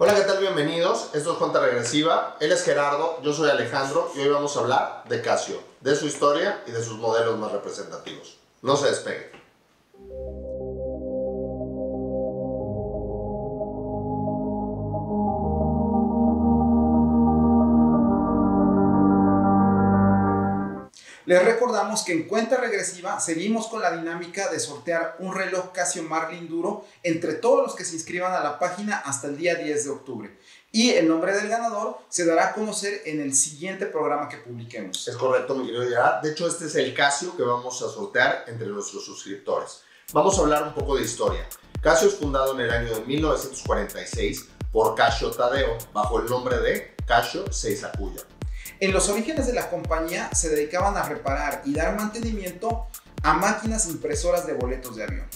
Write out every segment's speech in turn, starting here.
Hola, ¿qué tal? Bienvenidos. Esto es Cuenta Regresiva. Él es Gerardo, yo soy Alejandro y hoy vamos a hablar de Casio, de su historia y de sus modelos más representativos. No se despeguen. Les recordamos que en cuenta regresiva seguimos con la dinámica de sortear un reloj Casio Marlin Duro entre todos los que se inscriban a la página hasta el día 10 de octubre. Y el nombre del ganador se dará a conocer en el siguiente programa que publiquemos. Es correcto, mi querido. De hecho, este es el Casio que vamos a sortear entre nuestros suscriptores. Vamos a hablar un poco de historia. Casio es fundado en el año de 1946 por Casio Tadeo bajo el nombre de Casio Seisakuya. En los orígenes de la compañía se dedicaban a reparar y dar mantenimiento a máquinas impresoras de boletos de avión.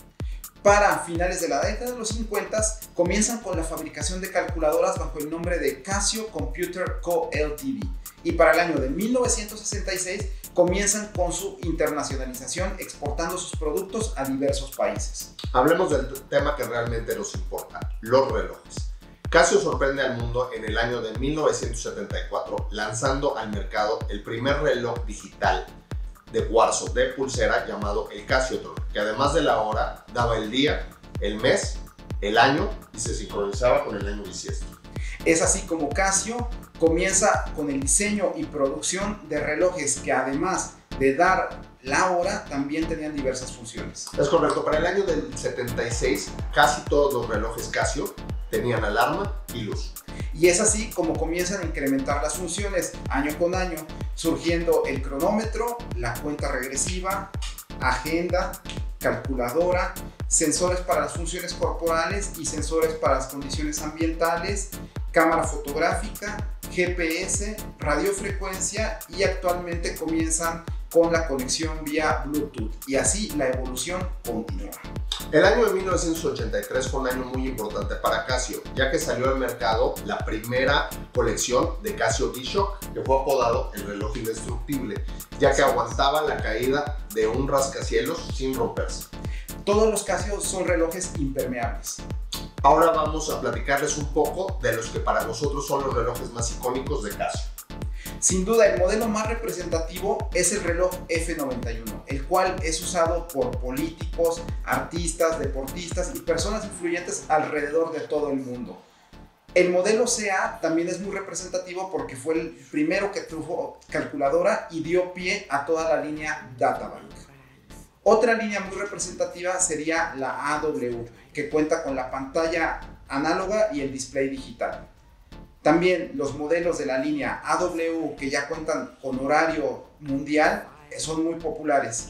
Para finales de la década de los 50 comienzan con la fabricación de calculadoras bajo el nombre de Casio Computer Co. Ltd. Y para el año de 1966 comienzan con su internacionalización exportando sus productos a diversos países. Hablemos del tema que realmente nos importa, los relojes. Casio sorprende al mundo en el año de 1974 lanzando al mercado el primer reloj digital de cuarzo de pulsera llamado el Casiotron, que además de la hora daba el día, el mes, el año y se sincronizaba con el año bisiesto. Es así como Casio comienza con el diseño y producción de relojes que además de dar la hora también tenían diversas funciones. Es correcto, para el año del 76 casi todos los relojes Casio tenían alarma y luz. Y es así como comienzan a incrementar las funciones año con año, surgiendo el cronómetro, la cuenta regresiva, agenda, calculadora, sensores para las funciones corporales y sensores para las condiciones ambientales, cámara fotográfica, GPS, radiofrecuencia y actualmente comienzan con la conexión vía Bluetooth y así la evolución continúa. El año de 1983 fue un año muy importante para Casio, ya que salió al mercado la primera colección de Casio G-Shock, que fue apodado el reloj indestructible, ya que aguantaba la caída de un rascacielos sin romperse. Todos los Casio son relojes impermeables. Ahora vamos a platicarles un poco de los que para nosotros son los relojes más icónicos de Casio. Sin duda, el modelo más representativo es el reloj F91, el cual es usado por políticos, artistas, deportistas y personas influyentes alrededor de todo el mundo. El modelo CA también es muy representativo porque fue el primero que tuvo calculadora y dio pie a toda la línea Databank. Otra línea muy representativa sería la AW, que cuenta con la pantalla análoga y el display digital. También los modelos de la línea AW que ya cuentan con horario mundial eh, son muy populares.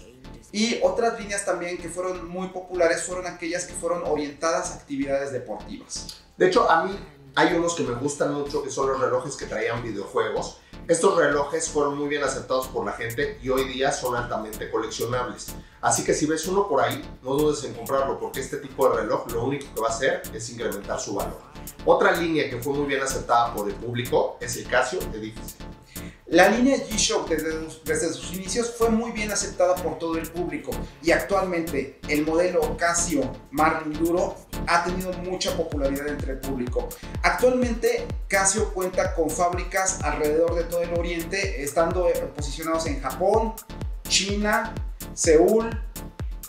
Y otras líneas también que fueron muy populares fueron aquellas que fueron orientadas a actividades deportivas. De hecho, a mí hay unos que me gustan mucho que son los relojes que traían videojuegos. Estos relojes fueron muy bien aceptados por la gente y hoy día son altamente coleccionables. Así que si ves uno por ahí, no dudes en comprarlo porque este tipo de reloj lo único que va a hacer es incrementar su valor. Otra línea que fue muy bien aceptada por el público es el Casio Edifice. La línea G-Shock desde, sus inicios fue muy bien aceptada por todo el público y actualmente el modelo Casio Marlin Duro ha tenido mucha popularidad entre el público. Actualmente Casio cuenta con fábricas alrededor de todo el oriente, estando posicionados en Japón, China, Seúl,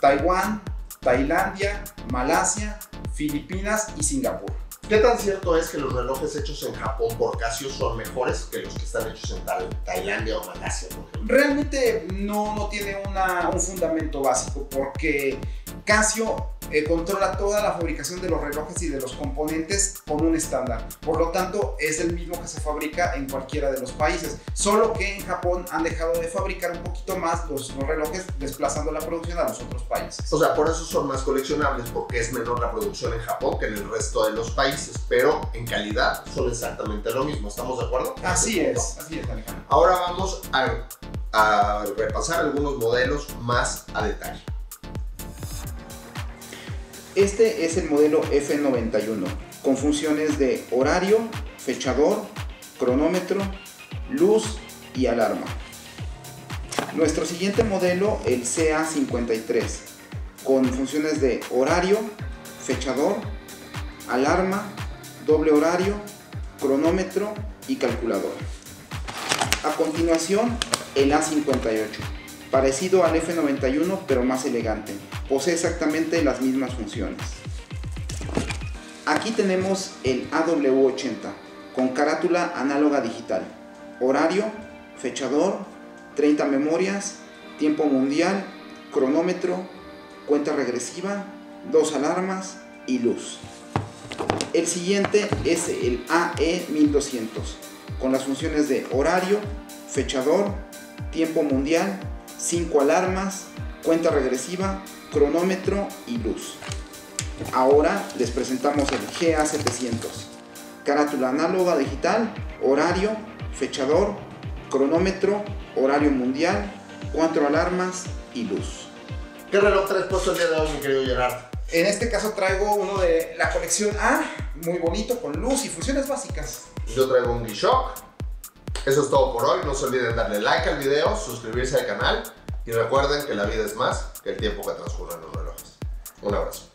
Taiwán, Tailandia, Malasia, Filipinas y Singapur. ¿Qué tan cierto es que los relojes hechos en Japón por Casio son mejores que los que están hechos en Tailandia o Malasia? Realmente no, no tiene un fundamento básico porque Casio eh, controla toda la fabricación de los relojes y de los componentes con un estándar. Por lo tanto, es el mismo que se fabrica en cualquiera de los países. Solo que en Japón han dejado de fabricar un poquito más los, relojes, desplazando la producción a los otros países. O sea, por eso son más coleccionables, porque es menor la producción en Japón que en el resto de los países, pero en calidad son exactamente lo mismo. ¿Estamos de acuerdo? Así es, así es, Alejandro. Ahora vamos a, a repasar algunos modelos más a detalle. Este es el modelo F91 con funciones de horario, fechador, cronómetro, luz y alarma. Nuestro siguiente modelo, el CA53, con funciones de horario, fechador, alarma, doble horario, cronómetro y calculadora. A continuación, el A58, parecido al F91 pero más elegante, posee exactamente las mismas funciones. Aquí tenemos el AW80 con carátula análoga digital, horario, fechador, 30 memorias, tiempo mundial, cronómetro, cuenta regresiva, dos alarmas y luz. El siguiente es el AE1200 con las funciones de horario, fechador, tiempo mundial, 5 alarmas, cuenta regresiva, cronómetro y luz. Ahora les presentamos el GA700, carátula análoga digital, horario, fechador, cronómetro, horario mundial, 4 alarmas y luz. ¿Qué reloj traes puesto el día de hoy, mi querido Gerard? En este caso traigo uno de la colección A, muy bonito, con luz y funciones básicas. Yo traigo un G-Shock. Eso es todo por hoy. No se olviden darle like al video, suscribirse al canal y recuerden que la vida es más que el tiempo que transcurre en los relojes. Un abrazo.